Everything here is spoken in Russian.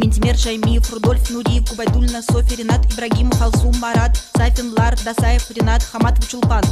Ментимер Шаймиев, Рудольф, Нуриев, Губайдульна, Софи, Ренат, Ибрагимов, Алсум, Марат, Сафин, Лар, Дасаев, Ренат, Хамат Чулпан.